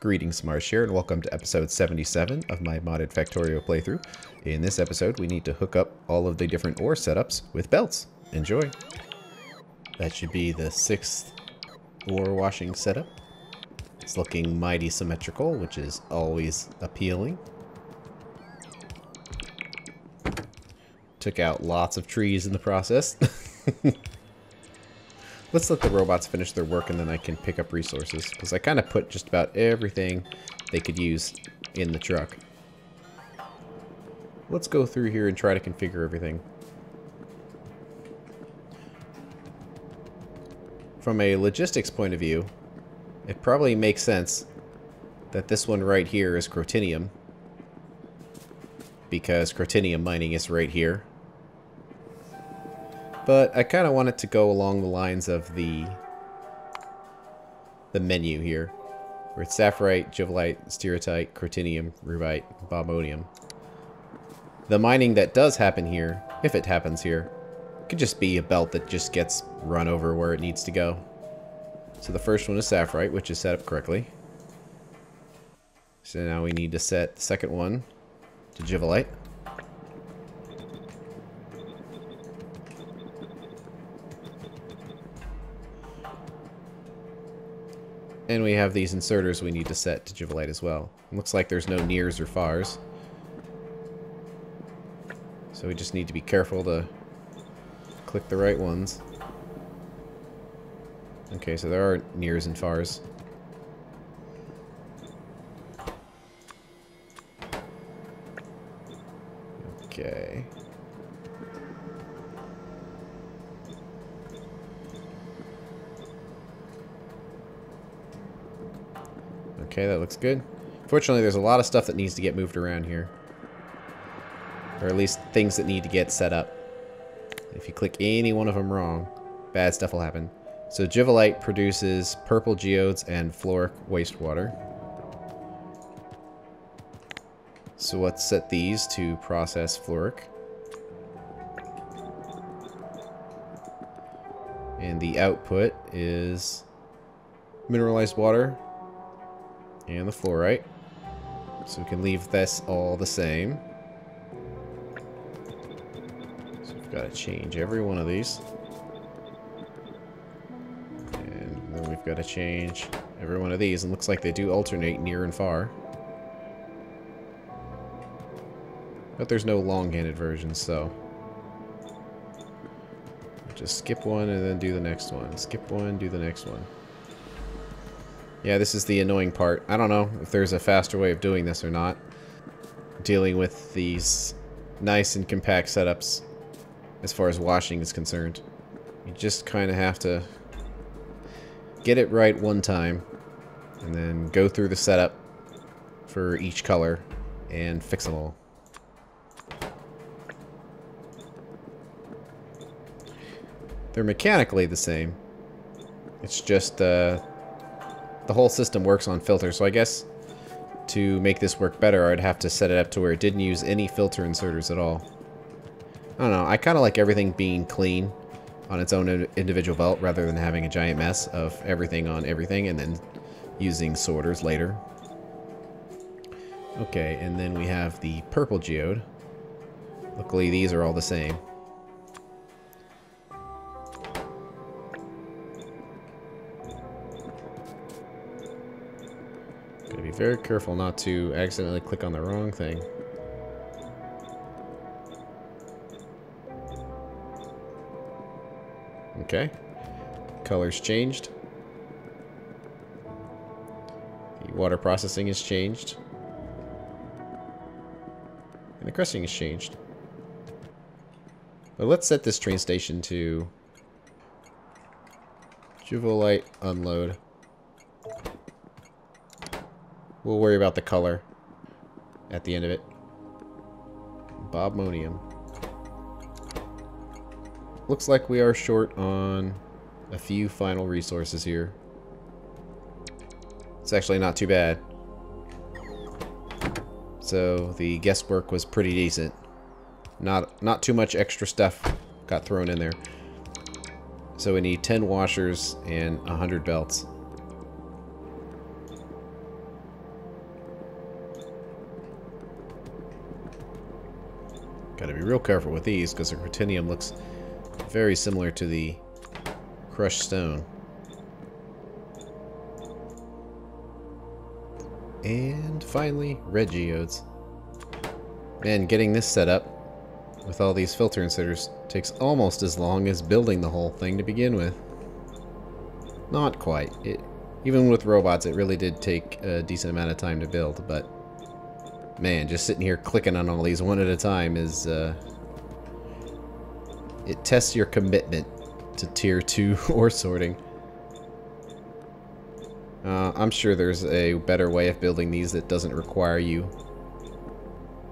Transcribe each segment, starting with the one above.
Greetings, Marsh here, and welcome to episode 77 of my modded Factorio playthrough. In this episode, we need to hook up all of the different ore setups with belts. Enjoy! That should be the sixth ore washing setup. It's looking mighty symmetrical, which is always appealing. Took out lots of trees in the process. Let's let the robots finish their work and then I can pick up resources. Because I kind of put just about everything they could use in the truck. Let's go through here and try to configure everything. From a logistics point of view, it probably makes sense that this one right here is Crotinium. Because Crotinium mining is right here. But I kind of want it to go along the lines of the the menu here. Where it's Saphirite, Jivolite, Stiratite, Crotinium, Rubyte, Bobmonium. The mining that does happen here, if it happens here, could just be a belt that just gets run over where it needs to go. So the first one is Saphirite, which is set up correctly. So now we need to set the second one to Jivolite. And we have these inserters we need to set to Jivolite as well. Looks like there's no nears or fars. So we just need to be careful to click the right ones. Okay, so there are nears and fars. Okay. Okay, that looks good. Fortunately, there's a lot of stuff that needs to get moved around here. Or at least things that need to get set up. If you click any one of them wrong, bad stuff will happen. So Jivolite produces purple geodes and fluoric wastewater. So let's set these to process fluoric. And the output is mineralized water and the fluorite. So we can leave this all the same. So we've got to change every one of these. And then we've got to change every one of these. And looks like they do alternate near and far. But there's no long-handed version, so... Just skip one and then do the next one. Skip one, do the next one. Yeah, this is the annoying part. I don't know if there's a faster way of doing this or not. Dealing with these nice and compact setups as far as washing is concerned. You just kind of have to get it right one time and then go through the setup for each color and fix them all. They're mechanically the same. It's just uh, the whole system works on filters, so I guess to make this work better, I'd have to set it up to where it didn't use any filter inserters at all. I don't know, I kind of like everything being clean on its own individual belt rather than having a giant mess of everything on everything and then using sorters later. Okay, and then we have the purple geode. Luckily, these are all the same. Very careful not to accidentally click on the wrong thing. Okay. Colors changed. The water processing is changed. And the cresting is changed. But let's set this train station to Jivolite unload. We'll worry about the color at the end of it. Bobmonium. Looks like we are short on a few final resources here. It's actually not too bad. So the guesswork was pretty decent. Not not too much extra stuff got thrown in there. So we need 10 washers and 100 belts. Gotta be real careful with these because the Crucinium looks very similar to the crushed stone. And finally, red geodes. Man, getting this set up with all these filter inserters takes almost as long as building the whole thing to begin with. Not quite. It, even with robots, it really did take a decent amount of time to build, but man, just sitting here clicking on all these one at a time is, uh, it tests your commitment to tier 2 ore sorting. Uh, I'm sure there's a better way of building these that doesn't require you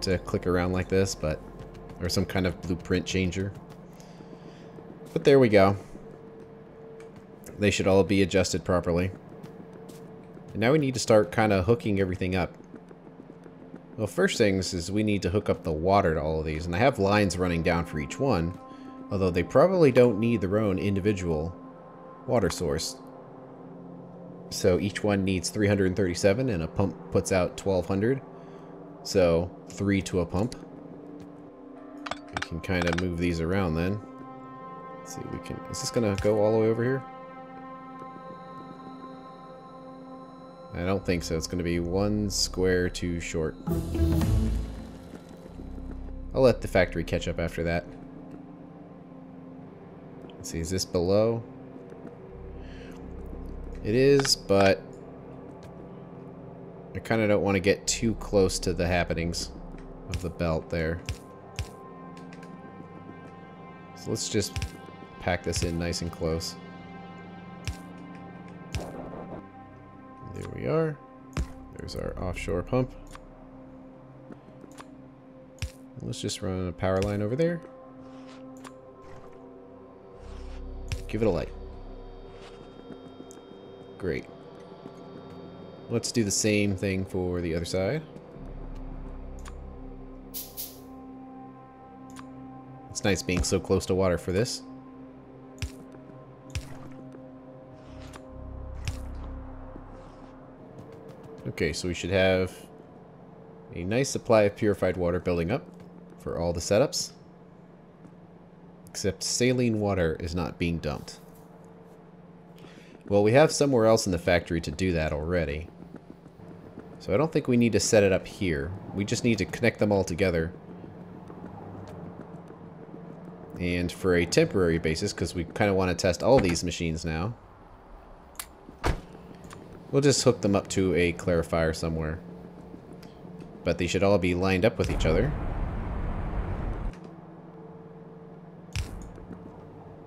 to click around like this, but or some kind of blueprint changer. But there we go. They should all be adjusted properly. And now we need to start kind of hooking everything up. Well, first things is we need to hook up the water to all of these. And I have lines running down for each one. Although they probably don't need their own individual water source. So each one needs 337 and a pump puts out 1200. So three to a pump. We can kind of move these around then. Let's see, we can. Is this gonna go all the way over here? I don't think so. It's gonna be one square too short. I'll let the factory catch up after that. Let's see, is this below? It is, but I kind of don't want to get too close to the happenings of the belt there. So let's just pack this in nice and close. We are. There's our offshore pump. Let's just run a power line over there. Give it a light. Great. Let's do the same thing for the other side. It's nice being so close to water for this. Okay, so we should have a nice supply of purified water building up for all the setups. Except saline water is not being dumped. Well, we have somewhere else in the factory to do that already. So I don't think we need to set it up here. We just need to connect them all together. And for a temporary basis, because we kind of want to test all these machines now, we'll just hook them up to a clarifier somewhere. But they should all be lined up with each other.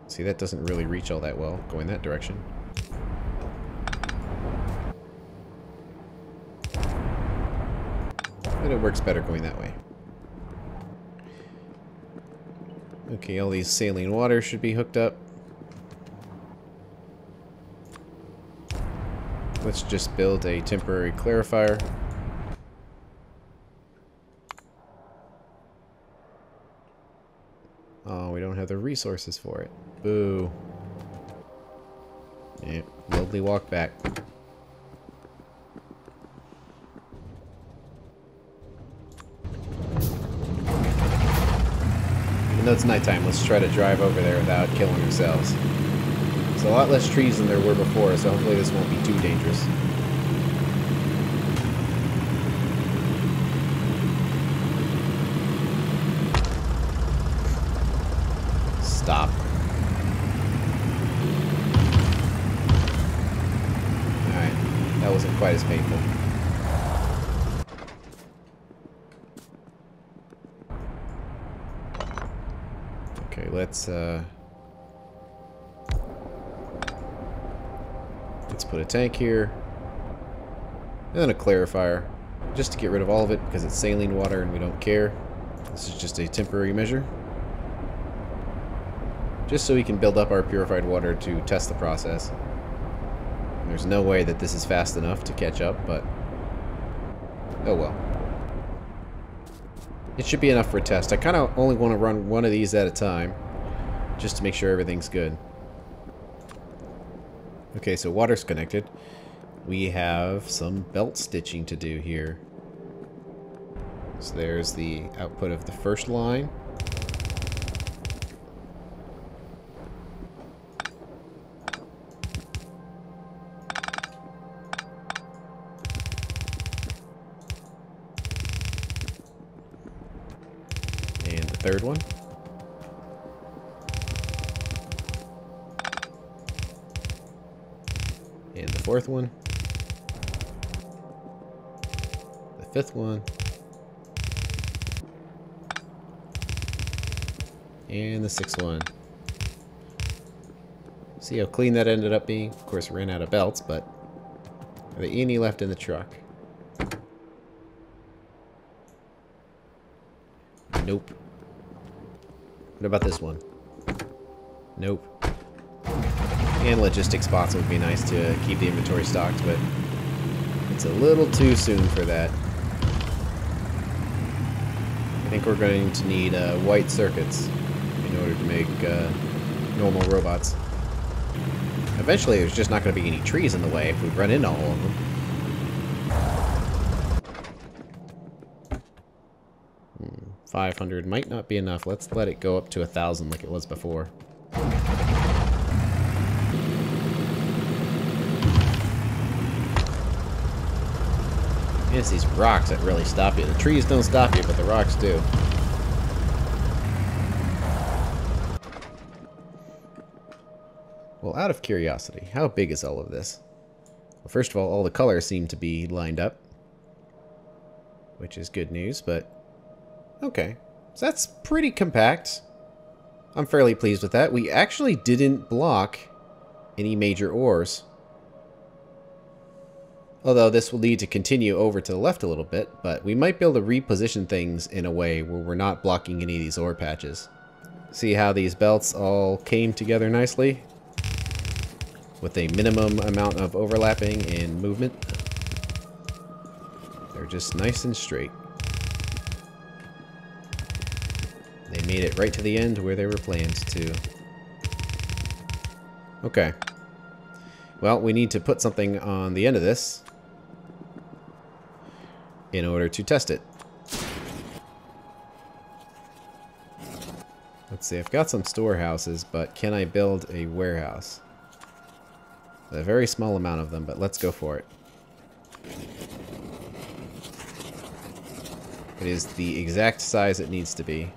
See, that doesn't really reach all that well, going that direction. But it works better going that way. Okay, all these saline water should be hooked up. Let's just build a temporary clarifier. Oh, we don't have the resources for it. Boo. Yeah, lovely walk back. Even though it's nighttime, let's try to drive over there without killing ourselves. There's a lot less trees than there were before, so hopefully this won't be too dangerous. Stop. Alright, that wasn't quite as painful. Okay, let's, uh... put a tank here. And then a clarifier. Just to get rid of all of it, because it's saline water and we don't care. This is just a temporary measure. Just so we can build up our purified water to test the process. There's no way that this is fast enough to catch up, but... Oh well. It should be enough for a test. I kind of only want to run one of these at a time. Just to make sure everything's good. Okay, so water's connected. We have some belt stitching to do here. So there's the output of the first line. And the third one. Fourth one. The fifth one. And the sixth one. See how clean that ended up being? Of course, ran out of belts, but are there any left in the truck? Nope. What about this one? Nope. And logistic spots would be nice to keep the inventory stocked, but it's a little too soon for that. I think we're going to need uh, white circuits in order to make uh, normal robots. Eventually, there's just not going to be any trees in the way if we run into all of them. Hmm, 500 might not be enough. Let's let it go up to a 1,000 like it was before. It's these rocks that really stop you. The trees don't stop you, but the rocks do. Well, out of curiosity, how big is all of this? Well, first of all, all the colors seem to be lined up. Which is good news, but... Okay. So that's pretty compact. I'm fairly pleased with that. We actually didn't block any major ores. Although this will need to continue over to the left a little bit, but we might be able to reposition things in a way where we're not blocking any of these ore patches. See how these belts all came together nicely? With a minimum amount of overlapping and movement. They're just nice and straight. They made it right to the end where they were planned to. Okay. Well, we need to put something on the end of this in order to test it. Let's see, I've got some storehouses, but can I build a warehouse? A very small amount of them, but let's go for it. It is the exact size it needs to be.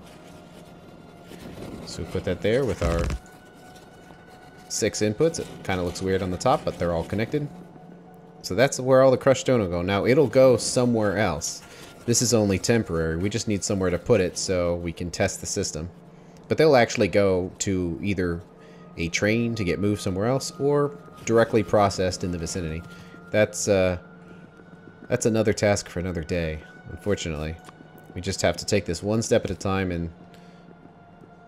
So we put that there with our six inputs. It kind of looks weird on the top, but they're all connected. So that's where all the crushed stone will go. Now, it'll go somewhere else. This is only temporary. We just need somewhere to put it so we can test the system. But they'll actually go to either a train to get moved somewhere else or directly processed in the vicinity. That's, uh, that's another task for another day, unfortunately. We just have to take this one step at a time and...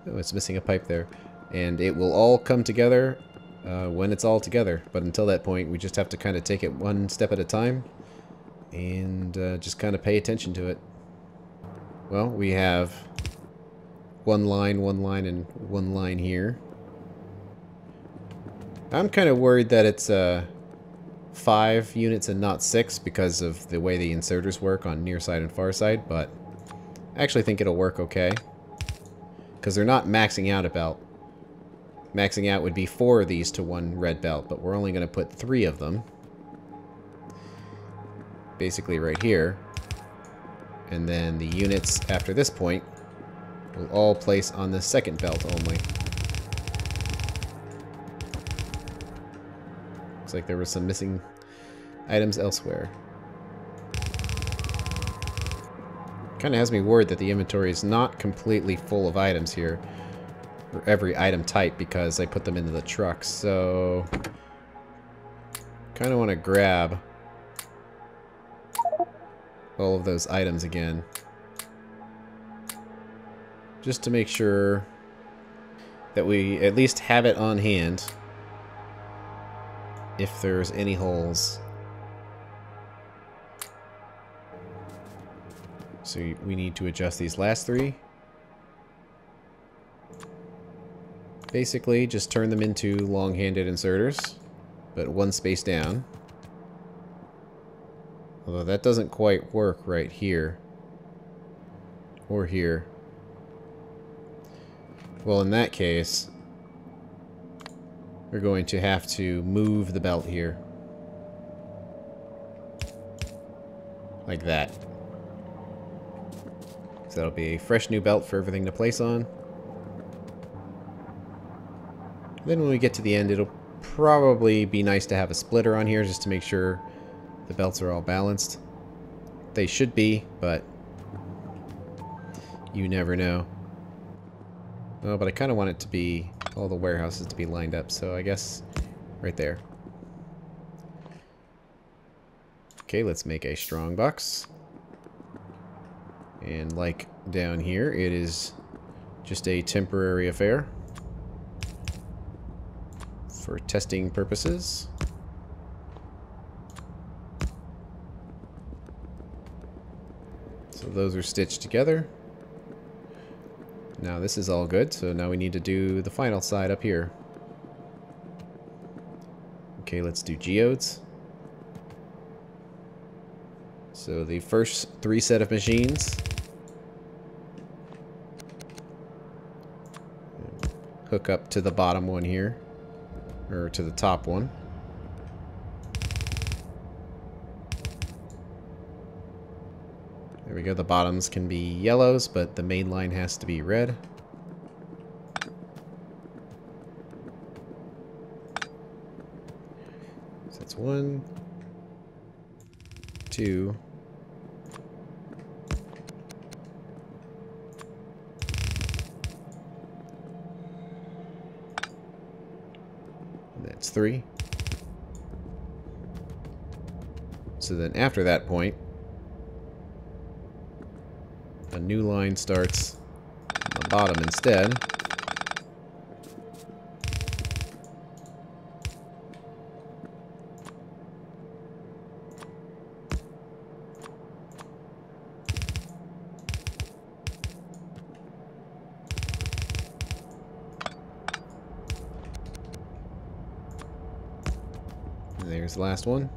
Oh, it's missing a pipe there. And it will all come together uh, when it's all together. But until that point, we just have to kind of take it one step at a time and uh, just kind of pay attention to it. Well, we have one line, one line, and one line here. I'm kind of worried that it's uh, five units and not six because of the way the inserters work on near side and far side, but I actually think it'll work okay. Because they're not maxing out about Maxing out would be four of these to one red belt, but we're only going to put three of them. Basically right here. And then the units after this point will all place on the second belt only. Looks like there were some missing items elsewhere. Kind of has me worried that the inventory is not completely full of items here for every item type because I put them into the truck. So, kind of want to grab all of those items again. Just to make sure that we at least have it on hand if there's any holes. So we need to adjust these last three. Basically, just turn them into long-handed inserters, but one space down. Although that doesn't quite work right here. Or here. Well, in that case, we're going to have to move the belt here. Like that. So that'll be a fresh new belt for everything to place on. Then when we get to the end, it'll probably be nice to have a splitter on here just to make sure the belts are all balanced. They should be, but you never know. Oh, but I kind of want it to be, all the warehouses to be lined up, so I guess right there. Okay, let's make a strong box. And like down here, it is just a temporary affair for testing purposes. So those are stitched together. Now this is all good, so now we need to do the final side up here. Okay, let's do geodes. So the first three set of machines. Hook up to the bottom one here. Or to the top one. There we go, the bottoms can be yellows, but the main line has to be red. So that's one, two, that's three. So then after that point, a new line starts on the bottom instead. There's the last one.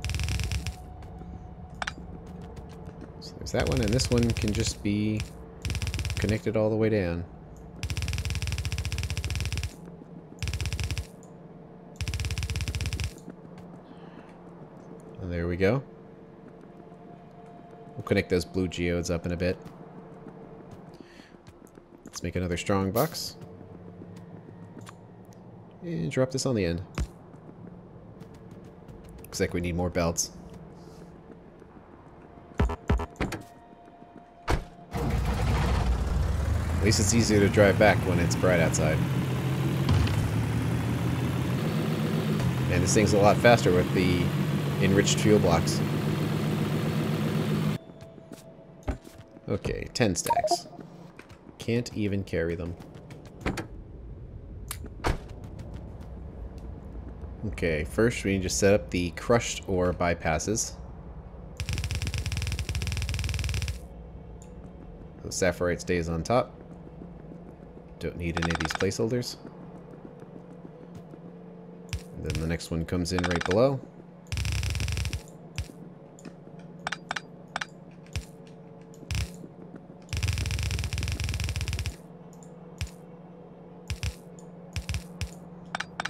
So there's that one, and this one can just be connected all the way down. And there we go. We'll connect those blue geodes up in a bit. Let's make another strong box. And drop this on the end. Looks like we need more belts. At least it's easier to drive back when it's bright outside. And this thing's a lot faster with the enriched fuel blocks. Okay, 10 stacks. Can't even carry them. Okay, first we need to set up the crushed ore bypasses. The saphirite stays on top. Don't need any of these placeholders. And then the next one comes in right below.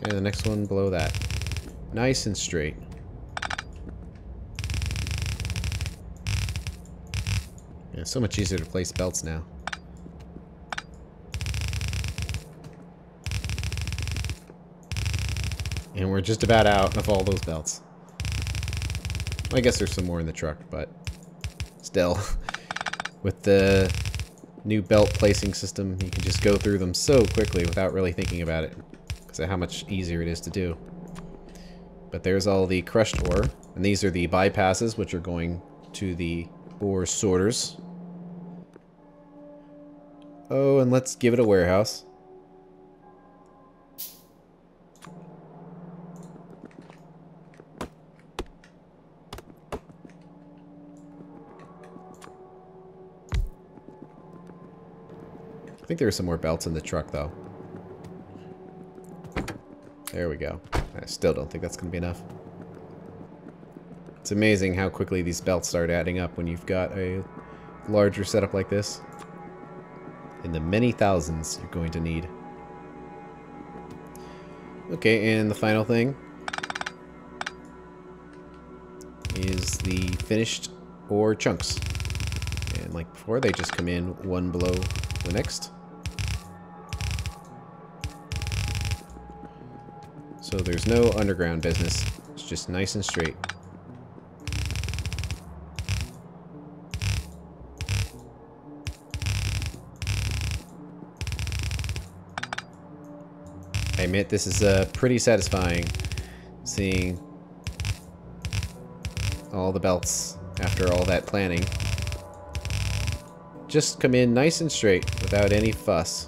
And the next one below that. Nice and straight. Yeah, so much easier to place belts now. And we're just about out of all those belts. I guess there's some more in the truck, but still. With the new belt placing system, you can just go through them so quickly without really thinking about it. How much easier it is to do. But there's all the crushed ore. And these are the bypasses, which are going to the ore sorters. Oh, and let's give it a warehouse. I think there are some more belts in the truck, though. There we go. I still don't think that's going to be enough. It's amazing how quickly these belts start adding up when you've got a larger setup like this. In the many thousands you're going to need. Okay, and the final thing is the finished ore chunks. And like before, they just come in one below the next. So there's no underground business. It's just nice and straight. I admit this is uh, pretty satisfying seeing all the belts after all that planning. Just come in nice and straight without any fuss.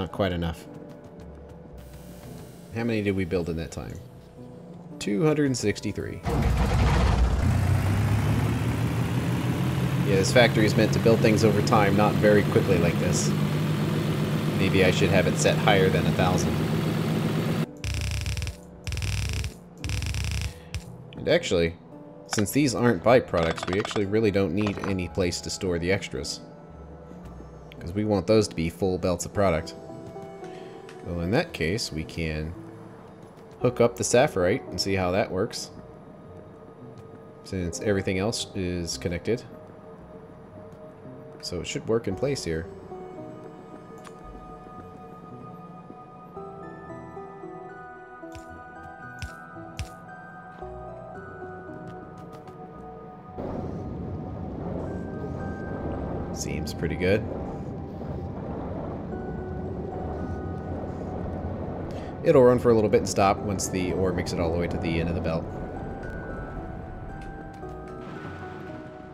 Not quite enough. How many did we build in that time? 263. Yeah, this factory is meant to build things over time, not very quickly like this. Maybe I should have it set higher than a thousand. And actually, since these aren't byproducts, we actually really don't need any place to store the extras. Because we want those to be full belts of product. Well, in that case, we can hook up the saphirite and see how that works. Since everything else is connected. So it should work in place here. Seems pretty good. It'll run for a little bit and stop once the ore makes it all the way to the end of the belt.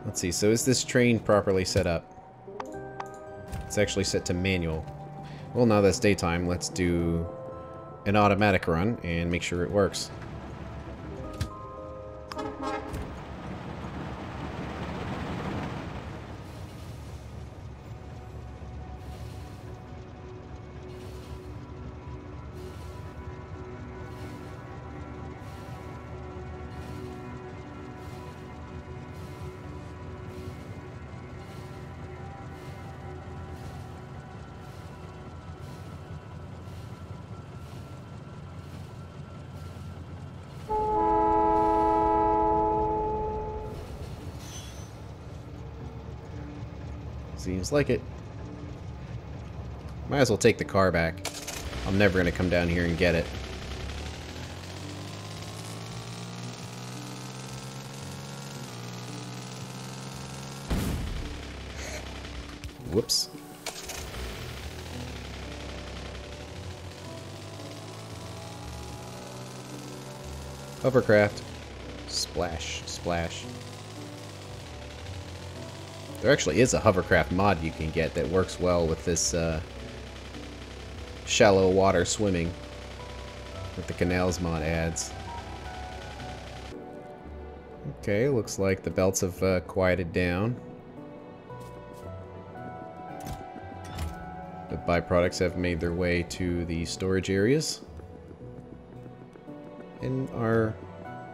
Let's see, so is this train properly set up? It's actually set to manual. Well, now that's daytime, let's do an automatic run and make sure it works. Seems like it. Might as well take the car back. I'm never going to come down here and get it. Whoops. Hovercraft. Splash, splash. There actually is a hovercraft mod you can get that works well with this uh, shallow water swimming that the Canals mod adds. Okay, looks like the belts have uh, quieted down. The byproducts have made their way to the storage areas. And our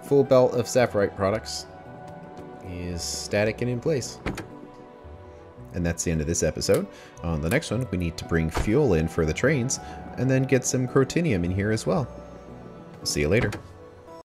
full belt of saphirite products is static and in place. And that's the end of this episode. On the next one, we need to bring fuel in for the trains, and then get some crotinium in here as well. See you later.